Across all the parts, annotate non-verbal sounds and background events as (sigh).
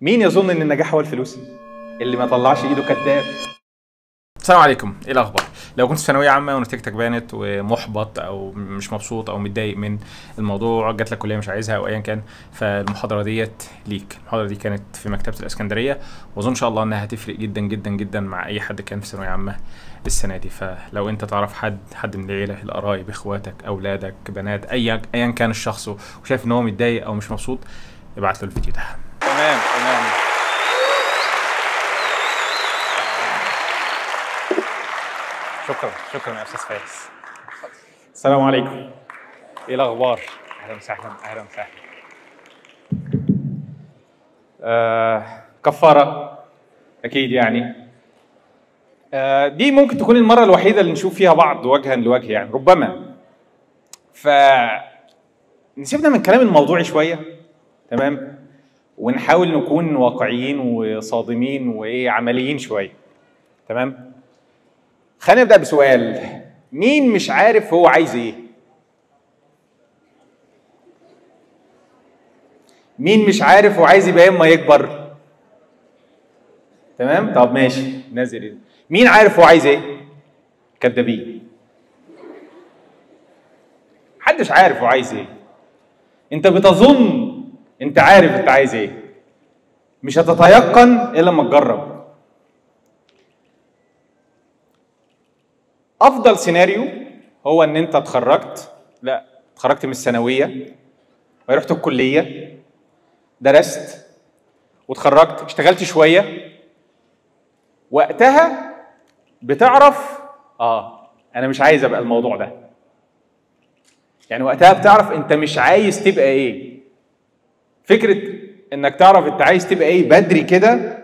مين يظن إن النجاح هو الفلوس؟ اللي ما طلعش إيده كذاب. السلام عليكم. إيه الأخبار؟ لو كنت في ثانوية عامة ونتيجتك بانت ومحبط أو مش مبسوط أو متضايق من الموضوع جات لك كلية مش عايزها أو ايا كان فالمحاضرة ديت ليك. المحاضرة دي كانت في مكتبة الإسكندرية وأظن إن شاء الله إنها هتفرق جدا جدا جدا مع أي حد كان في ثانوية عامة السنة دي. فلو أنت تعرف حد حد من العيلة القرايب إخواتك أولادك بنات ايا ايا كان الشخص وشايف إن هو متضايق أو مش مبسوط ابعت له الفيديو ده. تمام تمام. شكرا شكرا يا أستاذ فارس السلام عليكم. إيه الأخبار؟ أهلا وسهلا أهلا وسهلا. آه كفارة أكيد يعني. آه دي ممكن تكون المرة الوحيدة اللي نشوف فيها بعض وجها لوجه يعني ربما. ف نسيبنا من الكلام الموضوعي شوية تمام؟ ونحاول نكون واقعيين وصادمين وإيه عمليين شوية. تمام؟ خلينا نبدأ بسؤال. مين مش عارف هو عايز إيه؟ مين مش عارف هو عايز يبقى إما يكبر؟ تمام؟ طب ماشي. نازل؟ مين عارف هو عايز إيه؟ كدابين. محدش عارف هو عايز إيه. أنت بتظن انت عارف انت عايز إيه. مش هتتيقن إلا لما تجرب. أفضل سيناريو هو إن أنت اتخرجت لا اتخرجت من الثانوية ورحت الكلية درست واتخرجت اشتغلت شوية. وقتها بتعرف آه أنا مش عايز أبقى الموضوع ده. يعني وقتها بتعرف أنت مش عايز تبقى إيه. فكرة إنك تعرف أنت عايز تبقى إيه بدري كده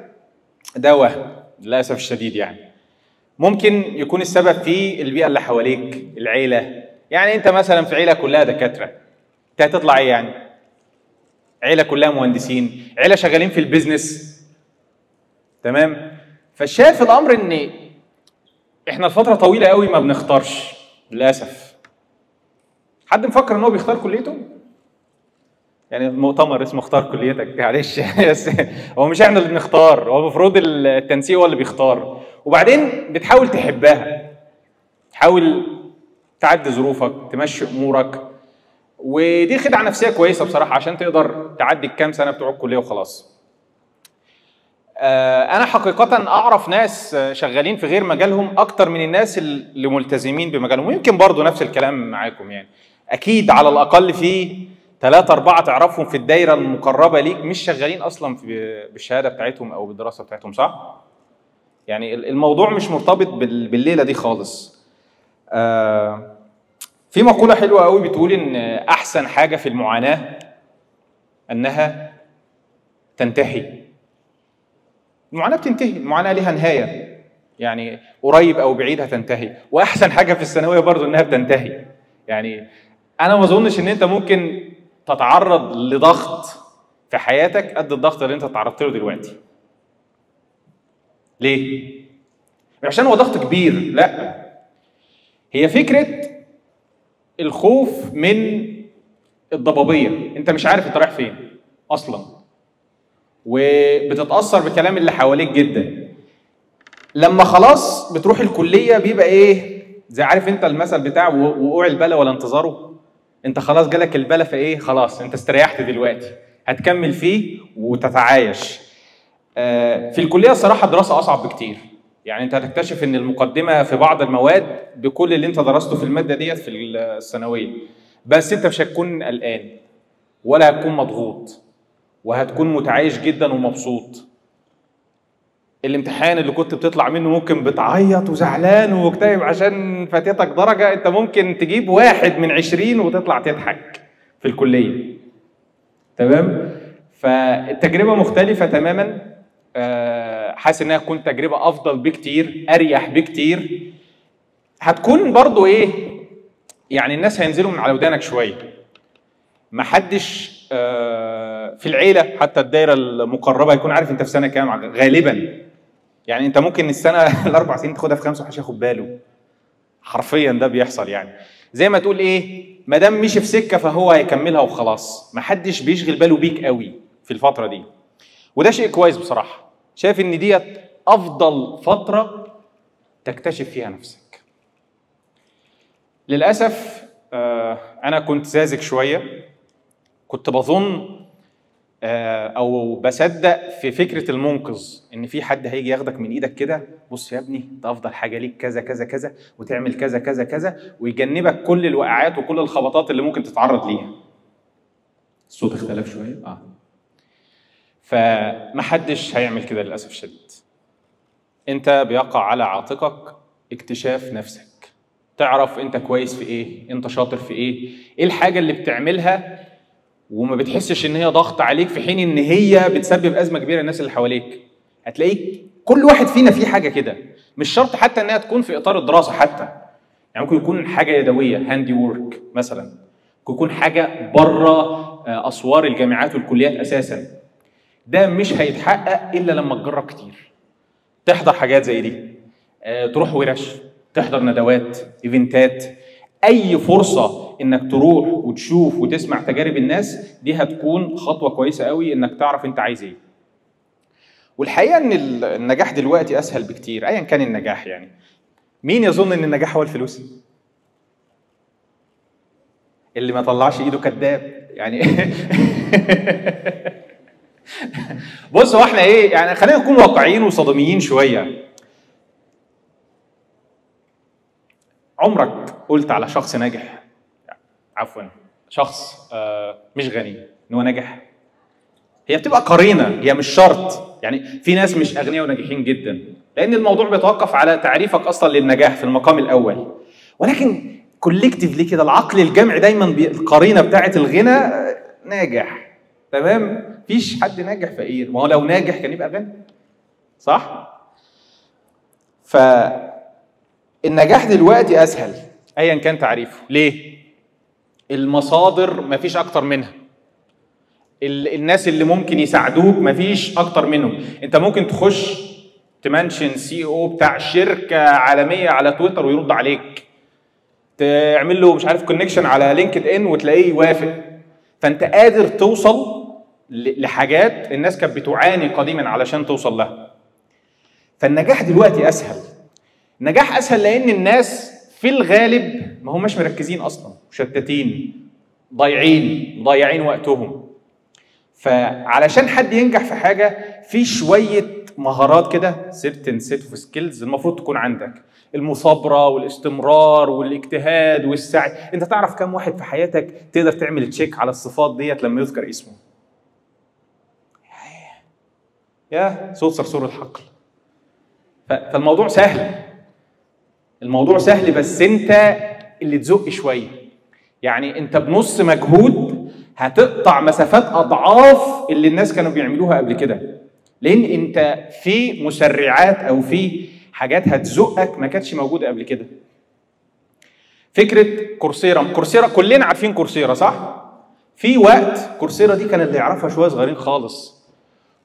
ده وهم للأسف الشديد يعني. ممكن يكون السبب في البيئة اللي حواليك العيلة. يعني أنت مثلا في عيلة كلها دكاترة. أنت هتطلع إيه يعني؟ عيلة كلها مهندسين عيلة شغالين في البيزنس. تمام؟ فشايف الأمر إن إحنا لفتره طويلة قوي ما بنختارش للأسف. حد مفكر إن هو بيختار كليته؟ يعني مؤتمر اسمه اختار كليتك معلش. (laughs) هو مش إحنا اللي بنختار هو المفروض التنسيق هو اللي بيختار. وبعدين بتحاول تحبها. تحاول تعدي ظروفك تمشي أمورك. ودي خدعة نفسية كويسة بصراحة عشان تقدر تعدي الكام سنة بتوع الكلية وخلاص. أنا حقيقة أعرف ناس شغالين في غير مجالهم أكتر من الناس اللي ملتزمين بمجالهم. ويمكن برضو نفس الكلام معاكم يعني. أكيد على الأقل في ثلاثة أربعة تعرفهم في الدايرة المقربة ليك مش شغالين أصلا بالشهادة بتاعتهم أو بالدراسة بتاعتهم صح؟ يعني الموضوع مش مرتبط بالليلة دي خالص. آه في مقولة حلوة قوي بتقول إن أحسن حاجة في المعاناة أنها تنتهي. المعاناة بتنتهي، المعاناة ليها نهاية. يعني قريب أو بعيد هتنتهي، وأحسن حاجة في الثانوية برضو إنها بتنتهي. يعني أنا ما أظنش إن أنت ممكن تتعرض لضغط في حياتك قد الضغط اللي انت تعرضت له دلوقتي. ليه؟ مش عشان هو ضغط كبير. لا. هي فكرة الخوف من الضبابية. انت مش عارف انت رايح فين أصلا. وبتتأثر بكلام اللي حواليك جدا. لما خلاص بتروح الكلية بيبقى إيه؟ زي عارف انت المثل بتاع وقوع البلا ولا انتظاره؟ انت خلاص جالك البلا فايه خلاص انت استريحت دلوقتي. هتكمل فيه وتتعايش. آه في الكلية الصراحة الدراسة أصعب بكتير. يعني انت هتكتشف إن المقدمة في بعض المواد بكل اللي انت درسته في المادة ديت في الثانوية. بس انت مش هتكون قلقان ولا هتكون مضغوط وهتكون متعايش جدا ومبسوط. الامتحان اللي كنت بتطلع منه ممكن بتعيط وزعلان ومكتئب عشان فاتتك درجة انت ممكن تجيب واحد من عشرين وتطلع تضحك في الكلية. تمام؟ فالتجربة مختلفة تماما. حاسس إنها تكون تجربة أفضل بكتير أريح بكتير. هتكون برضو إيه؟ يعني الناس هينزلوا من على ودانك شوية. محدش في العيلة حتى الدايرة المقربة يكون عارف أنت في سنة كام غالبا. يعني انت ممكن السنة (laughs) الأربع سنين تاخدها في خمسة ومحدش ياخد باله. حرفيا ده بيحصل يعني. زي ما تقول إيه ما دام مشي في سكة فهو هيكملها وخلاص. محدش بيشغل باله بيك قوي في الفترة دي. وده شيء كويس بصراحة. شايف إن ديت أفضل فترة تكتشف فيها نفسك. للأسف آه، أنا كنت ساذج شوية. كنت بظن أو بصدق في فكرة المنقذ إن في حد هيجي ياخدك من إيدك كده بص يا ابني ده أفضل حاجة ليك كذا كذا كذا وتعمل كذا كذا كذا ويجنبك كل الوقعات وكل الخبطات اللي ممكن تتعرض ليها. الصوت اختلف شوية؟ آه. فمحدش هيعمل كده للأسف الشديد. أنت بيقع على عاتقك اكتشاف نفسك. تعرف أنت كويس في إيه أنت شاطر في إيه إيه الحاجة اللي بتعملها وما بتحسش إن هي ضغط عليك في حين إن هي بتسبب أزمة كبيرة للناس اللي حواليك. هتلاقيك كل واحد فينا فيه حاجة كده. مش شرط حتى إنها تكون في إطار الدراسة حتى. يعني ممكن يكون حاجة يدوية هاندي وورك مثلا. ممكن يكون حاجة بره أسوار الجامعات والكليات أساسا. ده مش هيتحقق إلا لما تجرب كتير. تحضر حاجات زي دي. آه، تروح ورش تحضر ندوات ايفنتات أي فرصة إنك تروح وتشوف وتسمع تجارب الناس دي هتكون خطوة كويسة قوي إنك تعرف أنت عايز إيه. والحقيقة إن ال- النجاح دلوقتي أسهل بكتير ايا كان النجاح يعني. مين يظن إن النجاح هو الفلوس؟ اللي ما طلعش إيده كذاب يعني. (laughs) بص هو إحنا إيه يعني خلينا نكون واقعيين وصادميين شوية. عمرك قلت على شخص ناجح. عفوا. شخص آه، مش غني إن هو ناجح. هي بتبقى قرينة هي مش شرط. يعني في ناس مش أغنياء وناجحين جدا. لأن الموضوع بيتوقف على تعريفك أصلا للنجاح في المقام الأول. ولكن كولكتيفلي كده العقل الجمعي دايما القرينة بتاعه الغنى آه، ناجح. تمام؟ مفيش حد ناجح فقير. ما هو لو ناجح كان يبقى غني. صح؟ فالنجاح دلوقتي أسهل. ايا كان تعريفه. ليه؟ المصادر مفيش أكتر منها. ال- الناس اللي ممكن يساعدوك مفيش أكتر منهم. أنت ممكن تخش تمنشن CEO بتاع شركة عالمية على تويتر ويرد عليك. تعمل له مش عارف connection على لينكد إن وتلاقيه يوافق فأنت قادر توصل لحاجات الناس كانت بتعاني قديما علشان توصل لها. فالنجاح دلوقتي أسهل. النجاح أسهل لأن الناس في الغالب ما هماش مركزين أصلا مشتتين ضايعين مضيعين وقتهم. فعلشان حد ينجح في حاجة في شوية مهارات كده certain set of skills المفروض تكون عندك. المثابرة والاستمرار والاجتهاد والسعي. أنت تعرف كم واحد في حياتك تقدر تعمل check على الصفات ديت لما يذكر اسمه؟ يا صوت صرصور الحقل. فالموضوع سهل. الموضوع سهل بس انت اللي تزق شوية. يعني انت بنص مجهود هتقطع مسافات أضعاف اللي الناس كانوا بيعملوها قبل كده. لأن انت في مسرعات أو في حاجات هتزقك ما كانتش موجودة قبل كده. فكرة Coursera Coursera كلنا عارفين Coursera صح؟ في وقت Coursera دي كان اللي يعرفها شوية صغيرين خالص.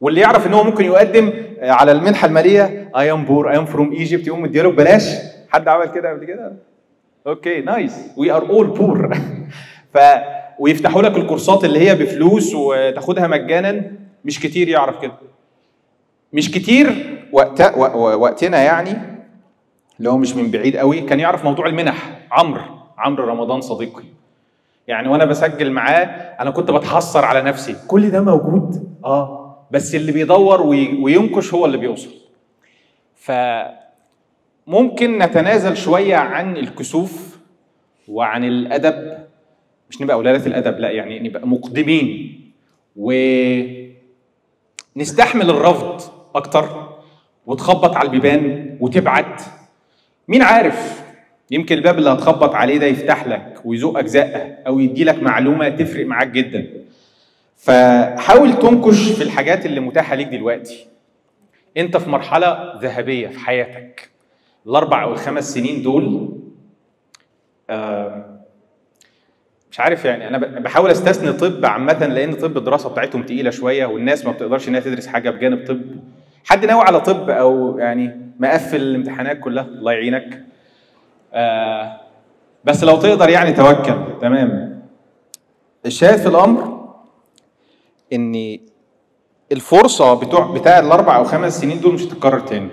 واللي يعرف إن هو ممكن يقدم على المنحة المالية I am poor I am from Egypt يقوم مديله ببلاش. حد عمل كده قبل كده؟ okay nice we are all poor ف ويفتحوا لك الكورسات اللي هي بفلوس وتاخدها مجانا. مش كتير يعرف كده. مش كتير وقت وقتنا يعني اللي هو مش من بعيد قوي كان يعرف موضوع المنح. عمرو عمرو رمضان صديقي. يعني وأنا بسجل معاه أنا كنت بتحسر على نفسي. كل ده موجود؟ آه. بس اللي بيدور وي- وينكش هو اللي بيوصل. ف ممكن نتنازل شوية عن الكسوف وعن الأدب. مش نبقى أولاد الأدب لا يعني نبقى مقدمين. ونستحمل الرفض أكتر وتخبط على البيبان وتبعت. مين عارف؟ يمكن الباب اللي هتخبط عليه ده يفتح لك ويزقك زقه أو يدي لك معلومة تفرق معاك جدا. فحاول تنكش في الحاجات اللي متاحة ليك دلوقتي. أنت في مرحلة ذهبية في حياتك. الأربع أو الخمس سنين دول مش عارف يعني أنا بحاول أستثني طب عامة لأن طب الدراسة بتاعتهم تقيلة شوية والناس ما بتقدرش إنها تدرس حاجة بجانب طب. حد ناوي على طب أو يعني مقفل الامتحانات كلها؟ الله يعينك. آه بس لو تقدر يعني توكل. تمام. الشاهد في الأمر؟ إن الفرصة بتوع بتاع الأربع أو خمس سنين دول مش هتتكرر تاني.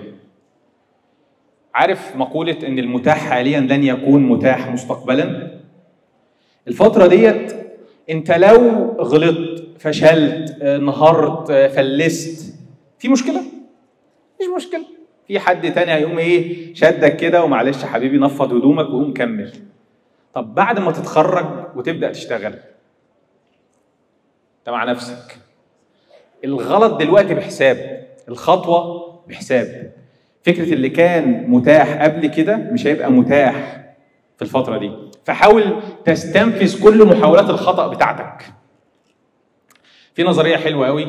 عارف مقولة إن المتاح حاليا لن يكون متاح مستقبلا؟ الفترة ديت أنت لو غلطت فشلت آه، انهارت آه، فلست في مشكلة؟ مفيش مشكلة. في حد تاني هيقوم إيه؟ شدك كده ومعلش حبيبي نفض هدومك وقوم كمل. طب بعد ما تتخرج وتبدأ تشتغل انت مع نفسك. الغلط دلوقتي بحساب الخطوة بحساب. فكرة اللي كان متاح قبل كده مش هيبقى متاح في الفترة دي. فحاول تستنفذ كل محاولات الخطأ بتاعتك. في نظرية حلوة قوي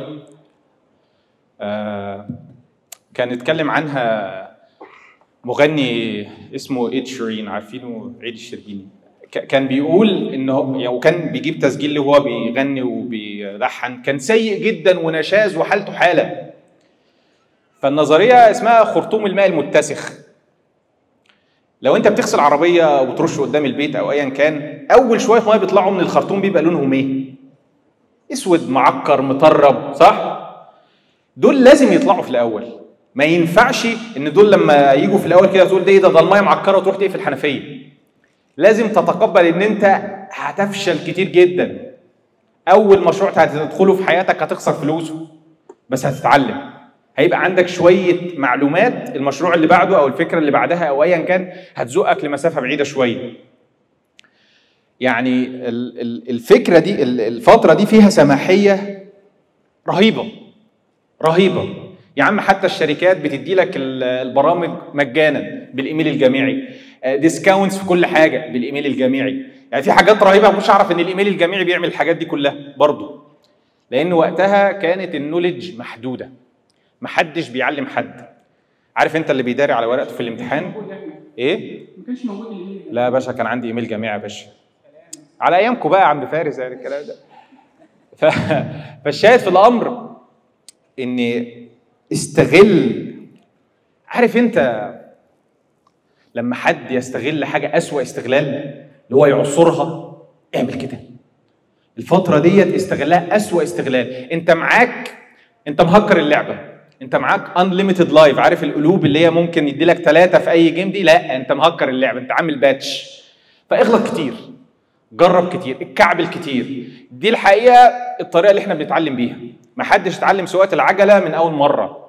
آه كان اتكلم عنها مغني اسمه ايد شيرين عارفينه؟ عيد الشربيني كان بيقول إن هو يعني وكان بيجيب تسجيل وهو بيغني وبيلحن كان سيء جدا ونشاز وحالته حالة. فالنظرية اسمها خرطوم الماء المتسخ. لو انت بتغسل عربية وبترش قدام البيت أو ايا كان أول شوية مية بيطلعوا من الخرطوم بيبقى لونهم إيه؟ أسود معكر مطرب صح؟ دول لازم يطلعوا في الأول. ما ينفعش إن دول لما يجوا في الأول كده تقول ده إيه ده ده المية معكرة وتروح تقفل الحنفية. لازم تتقبل إن أنت هتفشل كتير جدا. أول مشروع هتدخله في حياتك هتخسر فلوسه بس هتتعلم. هيبقى عندك شوية معلومات المشروع اللي بعده أو الفكرة اللي بعدها أو ايا كان هتزقك لمسافة بعيدة شوية. يعني ال- ال- الفكرة دي ال- الفترة دي فيها سماحية رهيبة رهيبة. يا عم حتى الشركات بتدي لك ال- البرامج مجانا بالإيميل الجامعي. discounts في كل حاجة بالإيميل الجامعي. يعني في حاجات رهيبة مش أعرف إن الإيميل الجامعي بيعمل الحاجات دي كلها برضه. لأن وقتها كانت ال knowledge محدودة. محدش بيعلم حد. عارف انت اللي بيداري على ورقته في الامتحان؟ إيه؟ ما كانش موجود لا يا باشا كان عندي إيميل جامعي يا باشا. على أيامكم بقى يا عم فارس يعني الكلام ده. ف... (laughs) فالشاهد في الأمر إن استغل عارف انت لما حد يستغل حاجة أسوأ استغلال اللي هو يعصرها اعمل كده. الفترة ديت استغلها أسوأ استغلال. انت معاك انت مهكر اللعبة. انت معاك unlimited life عارف القلوب اللي هي ممكن يدي لك ثلاثة في أي game دي؟ لا انت مهكر اللعبه انت عامل patch فاغلط كتير. جرب كتير اتكعبل كتير دي الحقيقة الطريقة اللي إحنا بنتعلم بيها. محدش اتعلم سواقة العجلة من أول مرة.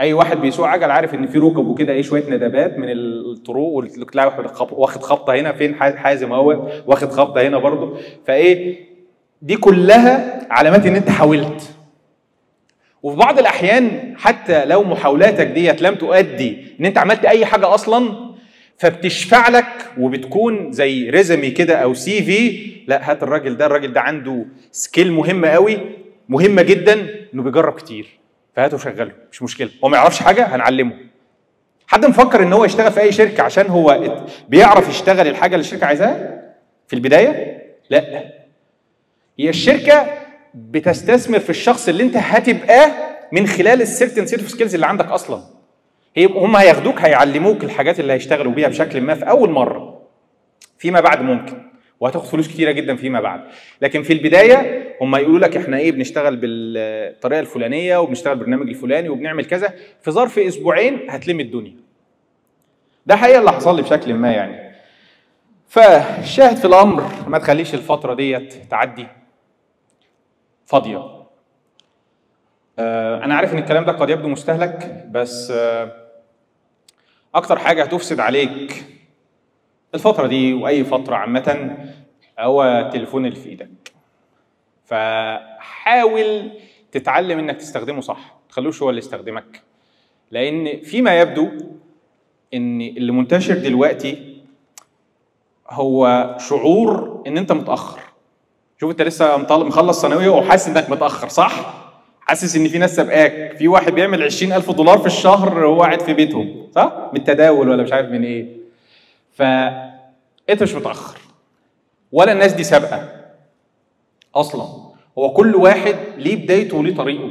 أي واحد بيسوق عجل عارف إن في ركب وكده إيه شوية ندبات من الطرق وتلاقي واخد خبطة هنا فين؟ حاز- حازم أهو واخد خبطة هنا برضه. فإيه؟ دي كلها علامات إن أنت حاولت. وفي بعض الأحيان حتى لو محاولاتك ديت لم تؤدي إن أنت عملت أي حاجة أصلا فبتشفع لك وبتكون زي resume كده أو CV. لا هات الراجل ده الراجل ده عنده skill مهمة قوي مهمة جدا إنه بيجرب كتير. فهاته شغله مش مشكلة. هو ما يعرفش حاجة هنعلمه. حد مفكر إن هو يشتغل في أي شركة عشان هو بيعرف يشتغل الحاجة اللي الشركة عايزاها في البداية؟ لا. هي الشركة بتستثمر في الشخص اللي انت هتبقاه من خلال ال certain set of skills اللي عندك أصلا. هم هياخدوك هيعلموك الحاجات اللي هيشتغلوا بيها بشكل ما في أول مرة. فيما بعد ممكن. وهتاخد فلوس كتيرة جدا فيما بعد. لكن في البداية هم يقولوا لك إحنا إيه بنشتغل بالطريقة الفلانية وبنشتغل بالبرنامج الفلاني وبنعمل كذا. في ظرف أسبوعين هتلم الدنيا. ده حقيقة اللي حصل لي بشكل ما يعني. فالشاهد في الأمر ما تخليش الفترة ديت تعدي. فاضية. آه، أنا عارف إن الكلام ده قد يبدو مستهلك بس آه، أكتر حاجة هتفسد عليك الفترة دي وأي فترة عامة هو التليفون اللي في إيدك. فحاول تتعلم إنك تستخدمه صح تخلوش هو اللي يستخدمك. لأن فيما يبدو إن اللي منتشر دلوقتي هو شعور إن أنت متأخر. شوف انت لسه مخلص ثانويه وحاسس انك متأخر صح؟ حاسس ان في ناس سابقاك. في واحد بيعمل 20000 دولار في الشهر وهو قاعد في بيتهم صح؟ من التداول ولا مش عارف من إيه. فانت مش متأخر. ولا الناس دي سابقة. أصلا. هو كل واحد ليه بدايته وليه طريقه.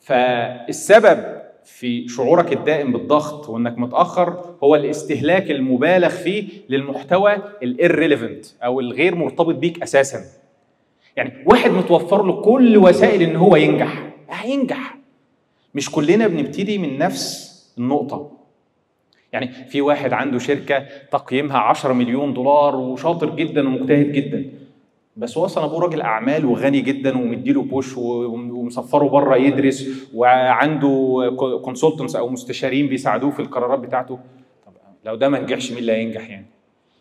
فالسبب في شعورك الدائم بالضغط وإنك متأخر هو الاستهلاك المبالغ فيه للمحتوى الirrelevant أو الغير مرتبط بيك أساسا. يعني واحد متوفر له كل وسائل إن هو ينجح. هينجح. مش كلنا بنبتدي من نفس النقطة. يعني في واحد عنده شركة تقييمها 10 مليون دولار وشاطر جدا ومجتهد جدا. بس هو أصلا أبوه راجل أعمال وغني جدا ومديله بوش ومسفره بره يدرس وعنده consultants أو مستشارين بيساعدوه في القرارات بتاعته. طب لو ده ما نجحش مين اللي هينجح يعني؟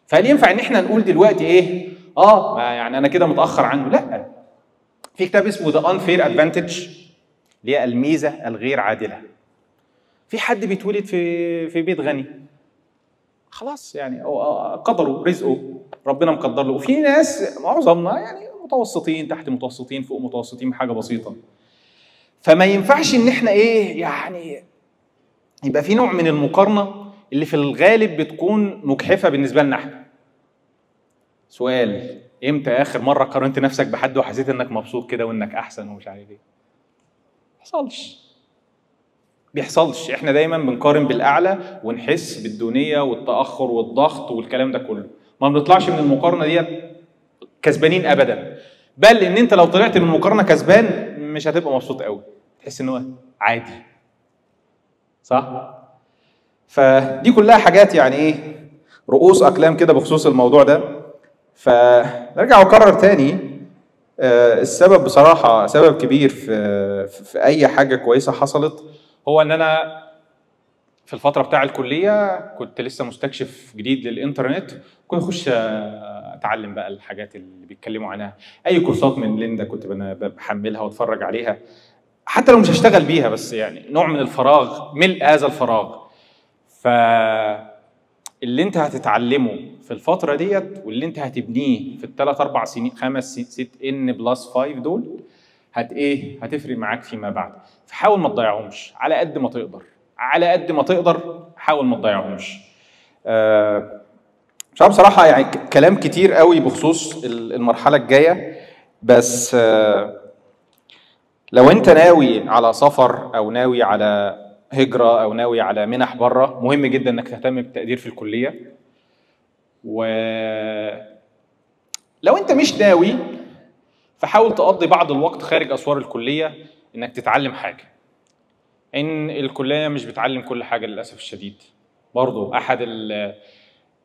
فهل ينفع إن إحنا نقول دلوقتي إيه؟ آه يعني أنا كده متأخر عنه. لأ. في كتاب اسمه The Unfair Advantage اللي هي الميزة الغير عادلة. في حد بيتولد في في بيت غني. خلاص يعني قدره رزقه ربنا مقدر له. وفي ناس معظمنا يعني متوسطين تحت متوسطين فوق متوسطين بحاجه بسيطة. فما ينفعش إن إحنا إيه يعني يبقى في نوع من المقارنة اللي في الغالب بتكون مجحفة بالنسبة لنا إحنا. سؤال إمتى آخر مرة قارنت نفسك بحد وحسيت إنك مبسوط كده وإنك أحسن ومش عارف إيه؟ حصلش. بيحصلش. إحنا دايما بنقارن بالأعلى ونحس بالدونية والتأخر والضغط والكلام ده كله. ما بنطلعش من المقارنة ديت كسبانين ابدا. بل إن أنت لو طلعت من المقارنة كسبان مش هتبقى مبسوط قوي. تحس إن هو عادي. صح؟ فدي كلها حاجات يعني إيه رؤوس أقلام كده بخصوص الموضوع ده. فنرجع وأكرر تاني. آه، السبب بصراحة سبب كبير في في أي حاجة كويسة حصلت. هو إن أنا في الفترة بتاع الكلية كنت لسه مستكشف جديد للإنترنت كنت أخش أتعلم بقى الحاجات اللي بيتكلموا عنها. أي كورسات من Lynda كنت بحملها وأتفرج عليها. حتى لو مش هشتغل بيها بس يعني نوع من الفراغ ملء هذا الفراغ. ف اللي أنت هتتعلمه في الفترة ديت واللي أنت هتبنيه في الثلاث أربع سنين خمس ست n plus 5 دول هت إيه؟ هتفرق معاك فيما بعد. فحاول ما تضيعهمش. على قد ما تقدر. على قد ما تقدر حاول ما تضيعهمش. آه مش عارف بصراحة يعني كلام كتير قوي بخصوص ال- المرحلة الجاية. بس آه لو أنت ناوي على سفر أو ناوي على هجرة أو ناوي على منح بره مهم جدا إنك تهتم بالتقدير في الكلية. و لو أنت مش ناوي فحاول تقضي بعض الوقت خارج أسوار الكلية إنك تتعلم حاجة. إن الكلية مش بتعلم كل حاجة للأسف الشديد. برضو أحد ال-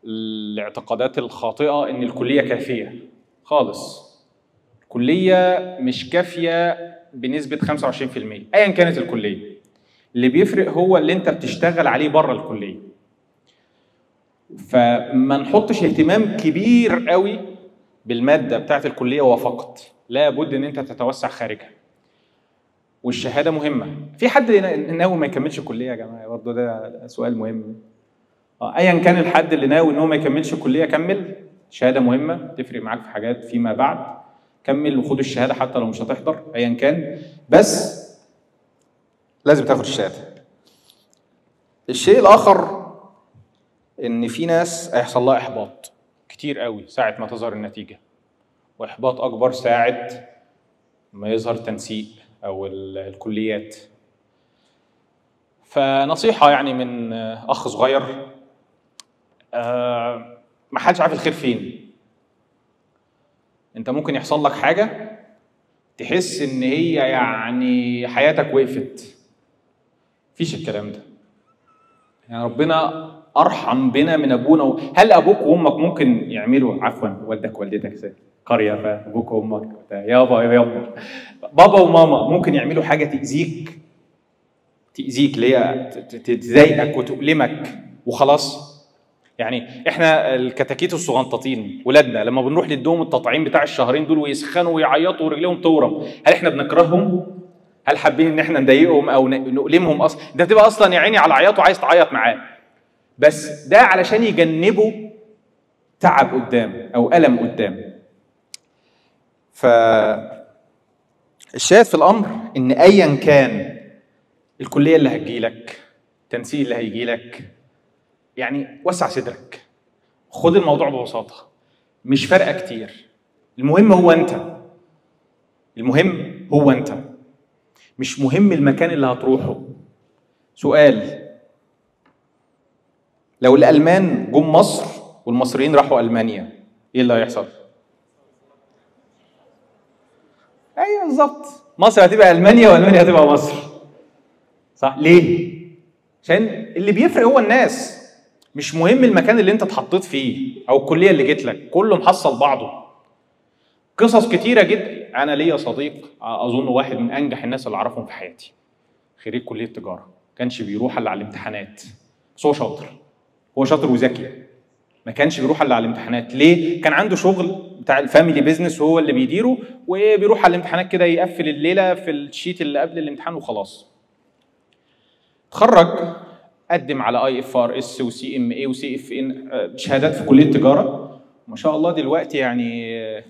الاعتقادات الخاطئة إن الكلية كافية. خالص. الكليه مش كافية بنسبة 25% ايا كانت الكلية. اللي بيفرق هو اللي أنت بتشتغل عليه بره الكلية. فما نحطش اهتمام كبير قوي بالمادة بتاعت الكلية وفقط لابد إن أنت تتوسع خارجها. والشهادة مهمة. في حد ناوي ما يكملش الكلية يا جماعة؟ برضه ده سؤال مهم. آه، ايا كان الحد اللي ناوي إن هو ما يكملش الكلية كمل. شهادة مهمة تفرق معاك في حاجات فيما بعد. كمل وخد الشهادة حتى لو مش هتحضر ايا كان. بس لازم تاخد الشهادة. الشيء الآخر إن في ناس هيحصل لها إحباط. كتير قوي ساعة ما تظهر النتيجة. واحباط أكبر ساعه ما يظهر تنسيق أو ال- الكليات. فنصيحة يعني من أخ صغير آه، ما حدش عارف الخير فين. أنت ممكن يحصل لك حاجة تحس إن هي يعني حياتك وقفت. مفيش الكلام ده. يعني ربنا أرحم بنا من أبونا. هل أبوك وأمك ممكن يعملوا؟ عفوا والدك والدتك زي قرية فابوك وأمك يابا يا يابا بابا وماما ممكن يعملوا حاجة تأذيك تأذيك اللي هي تضايقك وتؤلمك وخلاص. يعني إحنا الكتاكيت الصغنطاطين ولادنا لما بنروح نديهم التطعيم بتاع الشهرين دول ويسخنوا ويعيطوا ورجليهم تورم هل إحنا بنكرههم؟ هل حابين إن إحنا نضايقهم أو نؤلمهم أصلا ده بتبقى أصلا يا عيني على عياطه عايز تعيط معاه. بس ده علشان يجنبوا تعب قدام أو ألم قدام. ف الشاهد في الأمر إن ايا كان الكلية اللي هتجيلك التنسيق اللي هيجيلك يعني وسع صدرك. خد الموضوع ببساطة. مش فارقة كتير. المهم هو أنت. المهم هو أنت. مش مهم المكان اللي هتروحه. سؤال. لو الألمان جم مصر والمصريين راحوا ألمانيا إيه اللي هيحصل؟ أيوه بالظبط. مصر هتبقى ألمانيا وألمانيا هتبقى مصر. صح؟ ليه؟ عشان اللي بيفرق هو الناس. مش مهم المكان اللي أنت اتحطيت فيه أو الكلية اللي جيت لك كله محصل بعضه. قصص كتيرة جدا أنا ليا صديق أظن واحد من أنجح الناس اللي أعرفهم في حياتي. خريج كلية تجارة. كانش بيروح إلا على الامتحانات. بس هو شاطر. هو شاطر وذكي. ما كانش بيروح إلا على الامتحانات. ليه؟ كان عنده شغل بتاع ال family business وهو اللي بيديره وبيروح على الامتحانات كده يقفل الليلة في ال sheet اللي قبل الامتحان وخلاص. اتخرج قدم على اي اف ار اس وسي ام اي وسي اف ان شهادات في كلية تجارة. ما شاء الله دلوقتي يعني آه،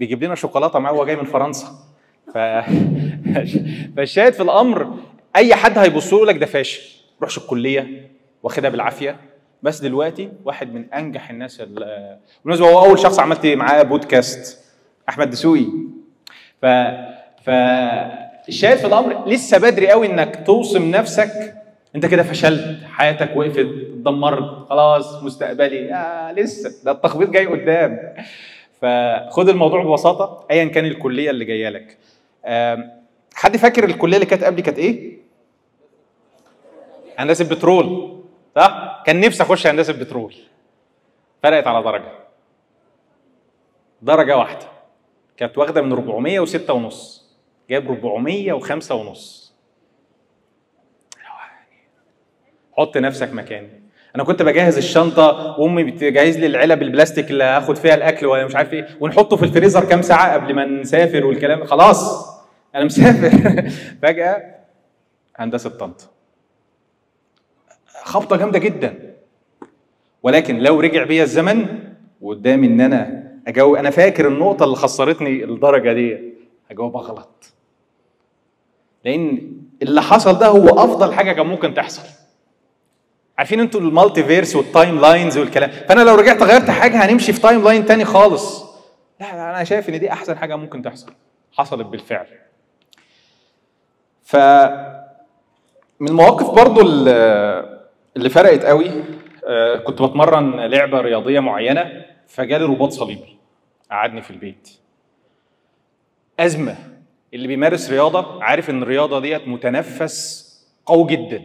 بيجيب لنا شوكولاتة معاه وهو جاي من فرنسا. ف (laughs) فالشاهد في الأمر أي حد هيبص له لك ده فاشل. روحش الكلية واخدها بالعافية. بس دلوقتي واحد من أنجح الناس ال- بالمناسبة هو أول شخص عملت معاه بودكاست أحمد دسوقي. ف فالشاهد في الأمر لسه بدري قوي إنك توصم نفسك. أنت كده فشلت حياتك وقفت اتدمرت خلاص مستقبلي. آه لسه ده التخبيط جاي قدام. فخد الموضوع ببساطة ايا كان الكلية اللي جاية لك. حد فاكر الكلية اللي كانت قبلي كانت إيه؟ هندسه بترول. صح؟ كان نفسي أخش هندسة بترول. فرقت على درجة. درجة واحدة. كانت واخدة من 406 ونص. جايب 405 ونص. حط نفسك مكاني. أنا كنت بجهز الشنطة وأمي بتجهز لي العلب البلاستيك اللي هاخد فيها الأكل ولا مش عارف إيه ونحطه في الفريزر كام ساعة قبل ما نسافر والكلام. خلاص أنا مسافر. (laughs) فجأة هندسة طنطا خبطة جامدة جدا. ولكن لو رجع بيا الزمن وقدامي إن أنا أجاوب أنا فاكر النقطة اللي خسرتني الدرجة دي هجاوبها غلط لأن اللي حصل ده هو أفضل حاجة كان ممكن تحصل. عارفين أنتوا ال multiverse وال timelines والكلام؟ فأنا لو رجعت غيرت حاجة هنمشي في timeline تاني خالص. لا أنا شايف إن دي أحسن حاجة ممكن تحصل. حصلت بالفعل. ف من المواقف برضو اللي اللي فرقت قوي آه، كنت بتمرن لعبة رياضية معينة فجالي رباط صليبي قعدني في البيت. أزمة. اللي بيمارس رياضة عارف إن الرياضة ديت متنفس قوي جدا.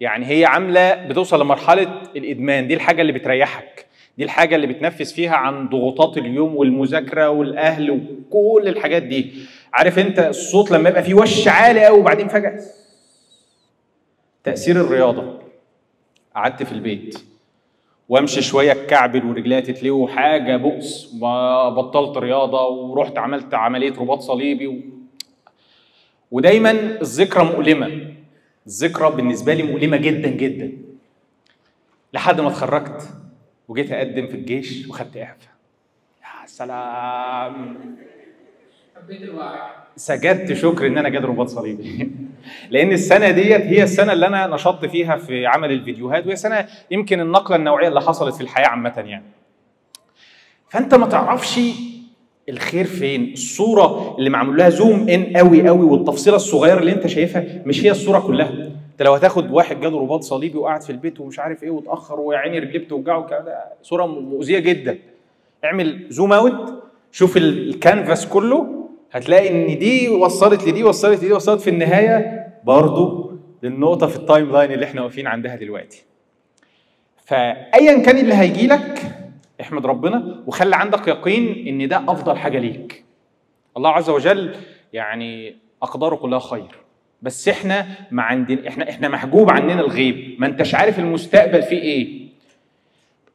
يعني هي عاملة بتوصل لمرحلة الإدمان. دي الحاجة اللي بتريحك. دي الحاجة اللي بتنفس فيها عن ضغوطات اليوم والمذاكرة والأهل وكل الحاجات دي. عارف أنت الصوت لما يبقى فيه وش عالي قوي وبعدين فجأة تأثير الرياضة. قعدت في البيت. وامشي شوية الكعبل ورجليا تتلوي وحاجه بؤس وبطلت رياضة ورحت عملت عملية رباط صليبي و... ودايما الذكرى مؤلمة. الذكرى بالنسبة لي مؤلمة جدا جدا. لحد ما اتخرجت وجيت أقدم في الجيش وخدت إعفاء. يا سلام! سجدت شكر إن أنا جاد رباط صليبي. (laughs) لأن السنة ديت هي السنة اللي أنا نشطت فيها في عمل الفيديوهات وهي سنة يمكن النقلة النوعية اللي حصلت في الحياة عامة يعني. فأنت ما تعرفش الخير فين. الصورة اللي معمول لها zoom in قوي قوي والتفصيلة الصغيرة اللي أنت شايفها مش هي الصورة كلها. أنت لو هتاخد واحد جاله رباط صليبي وقاعد في البيت ومش عارف إيه واتأخر ويا عيني رجليه بتوجعه والكلام ده صورة مؤذية جدا. اعمل zoom out شوف ال- الكانفاس كله هتلاقي إن دي وصلت لدي وصلت لدي وصلت في النهاية برضو للنقطة في ال timeline اللي إحنا واقفين عندها دلوقتي. فايا كان اللي هيجي لك احمد ربنا وخلي عندك يقين إن ده أفضل حاجة ليك. الله عز وجل يعني أقداره كلها خير. بس إحنا ما عندنا إحنا إحنا محجوب عننا الغيب. ما أنتش عارف المستقبل فيه إيه.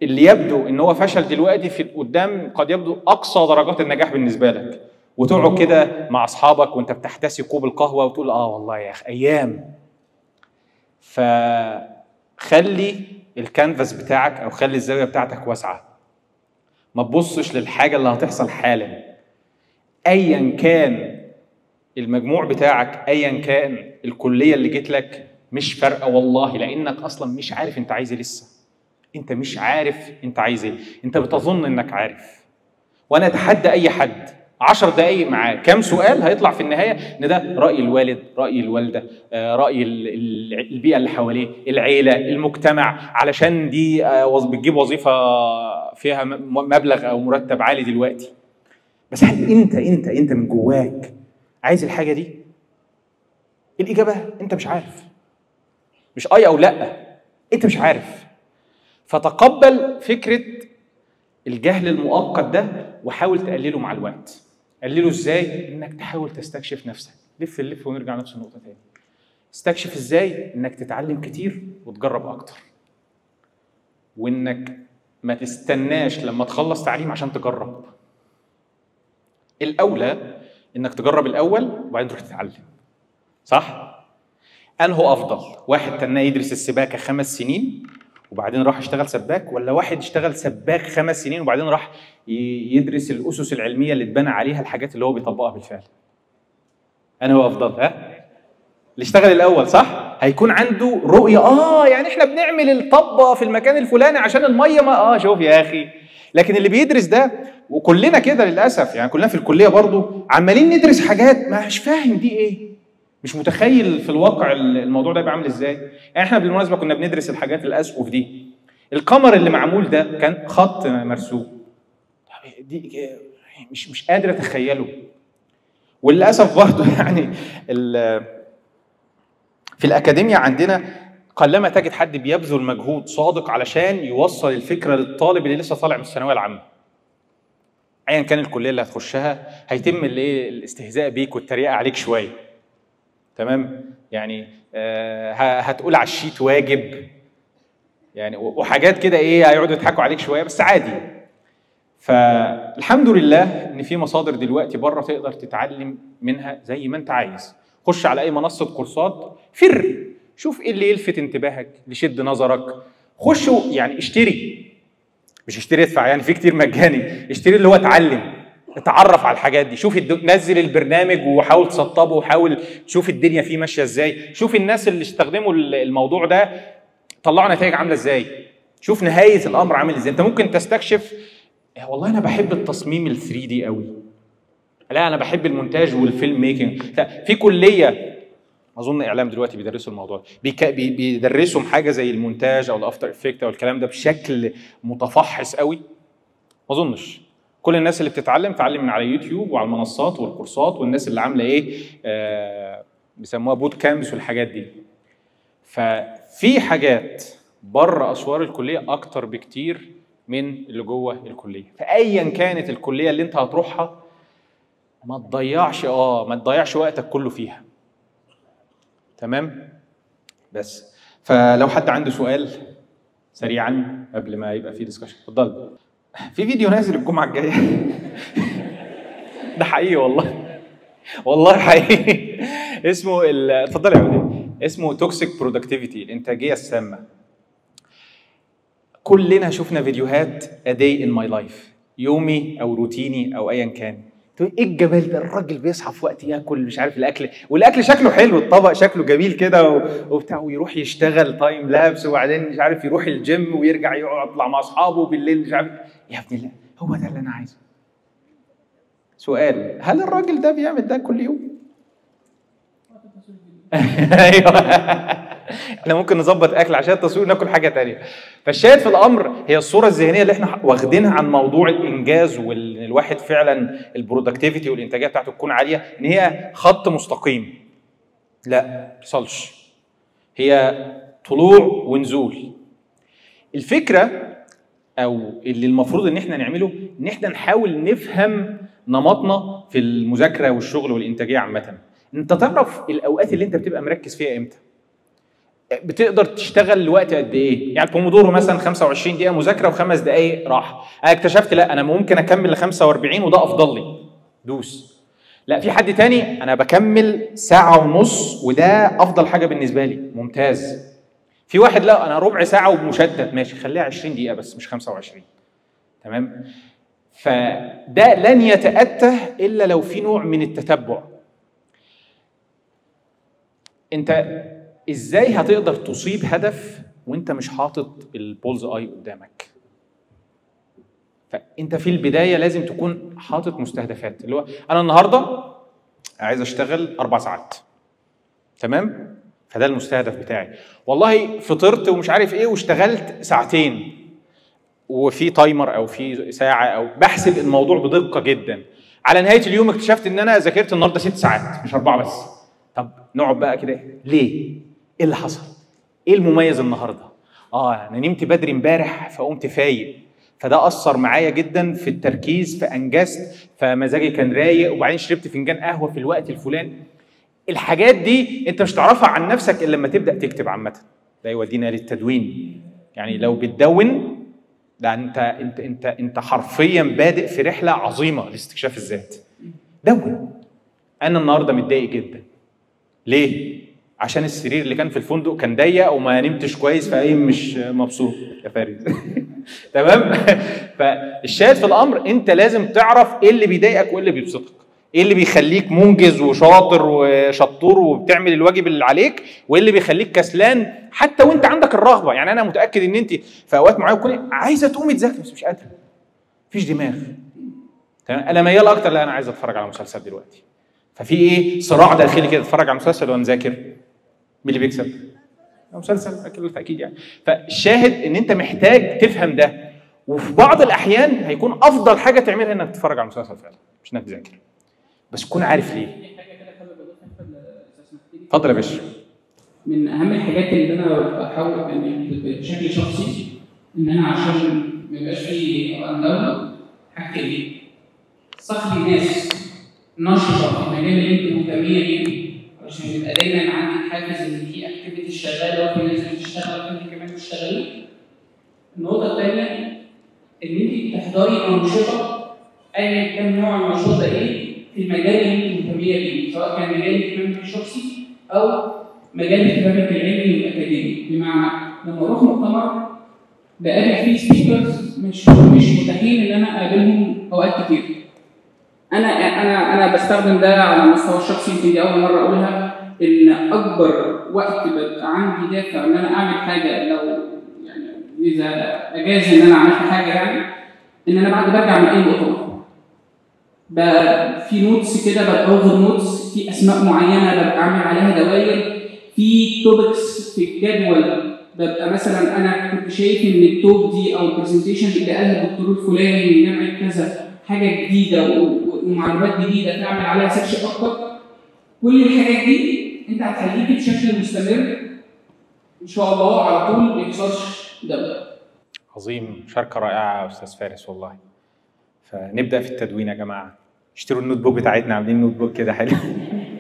اللي يبدو إن هو فشل دلوقتي في قدام قد يبدو أقصى درجات النجاح بالنسبة لك. وتقعد كده مع أصحابك وأنت بتحتسي كوب القهوة وتقول آه والله يا أخي أيام. فخلي الكانفاس بتاعك أو خلي الزاوية بتاعتك واسعة. ما تبصش للحاجة اللي هتحصل حالا. ايا كان المجموع بتاعك ايا كان الكلية اللي جيت لك مش فارقة والله لأنك أصلا مش عارف أنت عايز إيه لسه. أنت مش عارف أنت عايز إيه. أنت بتظن إنك عارف. وأنا أتحدى أي حد عشر دقايق معاه كام سؤال هيطلع في النهاية إن ده رأي الوالد رأي الوالدة آه، رأي ال- ال- البيئة اللي حواليه العيلة المجتمع علشان دي آه، بتجيب وظيفة فيها مبلغ أو مرتب عالي دلوقتي. بس هل أنت أنت أنت من جواك عايز الحاجة دي؟ الإجابة أنت مش عارف. مش اي أو لأ أنت مش عارف. فتقبل فكرة الجهل المؤقت ده وحاول تقلله مع الوقت. قلله إزاي؟ إنك تحاول تستكشف نفسك. لف اللف ونرجع نفس النقطة تاني. استكشف إزاي؟ إنك تتعلم كتير وتجرب أكتر. وإنك ما تستناش لما تخلص تعليم عشان تجرب. الأولى إنك تجرب الأول وبعدين تروح تتعلم. صح؟ انه أفضل؟ واحد تنه يدرس السباكة خمس سنين وبعدين راح اشتغل سباك ولا واحد اشتغل سباك خمس سنين وبعدين راح يدرس الأسس العلمية اللي اتبنى عليها الحاجات اللي هو بيطبقها بالفعل؟ أنا هو أفضل ها؟ اللي اشتغل الأول صح؟ هيكون عنده رؤية آه يعني إحنا بنعمل الطبة في المكان الفلاني عشان المية ما آه شوف يا أخي. لكن اللي بيدرس ده وكلنا كده للأسف يعني كلنا في الكلية برضو عمالين ندرس حاجات مش فاهم دي إيه. مش متخيل في الواقع الموضوع ده يبقى عامل إزاي. يعني إحنا بالمناسبة كنا بندرس الحاجات الاسقف دي القمر اللي معمول ده كان خط مرسوم. دي مش مش قادر أتخيله. وللأسف برضه (laughs) يعني في الاكاديميا عندنا قلما تجد حد بيبذل مجهود صادق علشان يوصل الفكرة للطالب اللي لسه طالع من الثانوية العامة. ايا كان الكلية اللي هتخشها هيتم الايه الاستهزاء بيك والتريقة عليك شوية. تمام؟ يعني آه هتقول على الشيت واجب. يعني وحاجات كده إيه هيقعدوا يضحكوا عليك شوية بس عادي. فالحمد لله إن في مصادر دلوقتي بره تقدر تتعلم منها زي ما أنت عايز. خش على أي منصة كورسات فر. شوف إيه اللي يلفت انتباهك اللي يشد نظرك. خش يعني اشتري. مش اشتري ادفع يعني في كتير مجاني. اشتري اللي هو اتعلم. اتعرف على الحاجات دي. شوف الد... نزل البرنامج وحاول تسطبه وحاول تشوف الدنيا فيه ماشية إزاي. شوف الناس اللي استخدموا ال- الموضوع ده طلعوا نتائج عاملة إزاي. شوف نهاية الأمر عامل إزاي. أنت ممكن تستكشف يا والله أنا بحب التصميم ال 3D قوي. لا أنا بحب المونتاج وال film making لا في كلية أظن إعلام دلوقتي بيدرسوا الموضوع ده. بيك... بي... بيدرسهم حاجة زي المونتاج أو ال After Effects أو الكلام ده بشكل متفحص قوي. ما أظنش. كل الناس اللي بتتعلم تعلم من على يوتيوب وعلى المنصات والكورسات والناس اللي عاملة إيه؟ آه بيسموها bootcamps والحاجات دي. ففي حاجات بره أسوار الكلية أكتر بكتير من اللي جوه الكلية. فايا كانت الكلية اللي أنت هتروحها ما تضيعش آه ما تضيعش وقتك كله فيها. تمام؟ بس. فلو حد عنده سؤال سريعا قبل ما يبقى في discussion اتفضل. في فيديو نازل الجمعة الجاية. ده حقيقي والله. والله حقيقي. اسمه اتفضل يا اسمه toxic productivity الإنتاجية السامة. كلنا شفنا فيديوهات a day in my life يومي أو روتيني أو ايا كان. تقول إيه الجمال ده؟ الراجل بيصحى في وقت ياكل مش عارف الأكل والأكل شكله حلو الطبق شكله جميل كده وبتاع ويروح يشتغل time lapse وبعدين مش عارف يروح الجيم ويرجع يطلع مع أصحابه بالليل مش عارف. يا ابن الله هو ده اللي أنا عايزه. سؤال هل الراجل ده بيعمل ده كل يوم؟ (laughs) أيوه. إحنا ممكن نظبط أكل عشان التصوير ناكل حاجة تانية. فالشاهد في الأمر هي الصورة الذهنية اللي إحنا واخدينها عن موضوع الإنجاز والواحد فعلا البرودكتيفيتي والإنتاجية بتاعته تكون عالية إن هي خط مستقيم. لا ما بيحصلش هي طلوع ونزول. الفكرة أو اللي المفروض إن إحنا نعمله إن إحنا نحاول نفهم نمطنا في المذاكرة والشغل والإنتاجية عامة. أنت تعرف الأوقات اللي أنت بتبقى مركز فيها إمتى؟ بتقدر تشتغل لوقت قد إيه؟ يعني البومودورو مثلا 25 دقيقة مذاكرة وخمس دقائق راحة. أنا اكتشفت لا أنا ممكن أكمل ل 45 وده أفضل لي. دوس. لا في حد تاني أنا بكمل ساعة ونص وده أفضل حاجة بالنسبة لي. ممتاز. في واحد لا أنا ربع ساعة ومشتت. ماشي خليها 20 دقيقة بس مش 25 تمام؟ فده لن يتاتى إلا لو في نوع من التتبع. أنت إزاي هتقدر تصيب هدف وأنت مش حاطط البولز أي قدامك؟ فأنت في البداية لازم تكون حاطط مستهدفات اللي هو أنا النهارده عايز أشتغل أربع ساعات تمام؟ فده المستهدف بتاعي. والله فطرت ومش عارف إيه واشتغلت ساعتين وفي تايمر أو في ساعة أو بحسب الموضوع بدقة جدا. على نهاية اليوم اكتشفت إن أنا ذاكرت النهارده ست ساعات مش أربعة بس. طب نقعد بقى كده ليه؟ إيه اللي حصل؟ إيه المميز النهارده؟ آه أنا نمت بدري امبارح فقمت فايق. فده أثر معايا جدا في التركيز فانجزت فمزاجي كان رايق. وبعدين شربت فنجان قهوة في الوقت الفلاني. الحاجات دي أنت مش تعرفها عن نفسك إلا لما تبدأ تكتب عامة. ده يودينا للتدوين. يعني لو بتدون ده أنت أنت أنت أنت حرفيا بادئ في رحلة عظيمة لاستكشاف الذات. دون. أنا النهارده متضايق جدا. ليه؟ عشان السرير اللي كان في الفندق كان ضيق وما نمتش كويس فقايم مش مبسوط. يا فارس (laughs) تمام؟ (laughs) فالشاهد في الأمر أنت لازم تعرف إيه اللي بيضايقك وإيه اللي بيبسطك. إيه اللي بيخليك منجز وشاطر وشطور وبتعمل الواجب اللي عليك وإيه اللي بيخليك كسلان حتى وأنت عندك الرغبة. يعني أنا متأكد إن أنت في أوقات معينة تكوني عايزة تقومي تذاكري بس مش قادرة. مفيش دماغ. تمام؟ أنا ميال أكتر لا أنا عايز أتفرج على مسلسل دلوقتي. ففي إيه؟ صراع داخلي كده أتفرج على مسلسل ولا نذاكر مين اللي بيكسب؟ مسلسل أكيد أكيد يعني. فالشاهد إن أنت محتاج تفهم ده وفي بعض الأحيان هيكون أفضل حاجة تعملها إنك تتفرج على مسلسل فعلا مش إنك تذاكر. بس تكون عارف ليه. اتفضل يا باشا. من أهم الحاجات اللي أنا بحاول يعني بشكل شخصي إن أنا عشان ما يبقاش في ان down حاجتين صاحب ناس نشطه في المجال اللي أنت مهتميه بيه عشان يبقى دايما عندي حافز إن في activity شغاله وفي ناس بتشتغل وانت كمان بتشتغلي. النقطة الثانية إن أنت تحضري أنشطة ايا كان نوع النشاط ده إيه في المجال اللي أنت مهتمية بيه سواء كان مجال اهتمامك الشخصي أو مجال اهتمامك العلمي والأكاديمي بمعنى لما أروح مؤتمر بقابل فيه سبيكرز مش مش متاحين إن أنا أقابلهم أوقات كتير. أنا أنا أنا بستخدم ده على المستوى الشخصي يمكن دي أول مرة أقولها إن أكبر وقت ببقى عندي دافع إن أنا أعمل حاجة لو يعني إذا اجاز إن أنا عملت حاجة يعني إن أنا بعد برجع من أي مؤتمر في notes كده ببقى notes في أسماء معينة ببقى عامل عليها دوائر في topics في الجدول ببقى مثلا أنا كنت شايف إن ال topic دي أو ال presentation اللي قالها الدكتور الفلاني من جامعة كذا حاجة جديدة ومعلومات جديدة تعمل عليها search أكتر. كل الحاجات دي أنت هتخليك بشكل مستمر. إن شاء الله على طول ما يحصلش ده. عظيم. مشاركة رائعة يا أستاذ فارس والله. فنبدأ في التدوين يا جماعة. اشتروا ال notebook بتاعتنا عاملين notebook كده حلو. (laughs)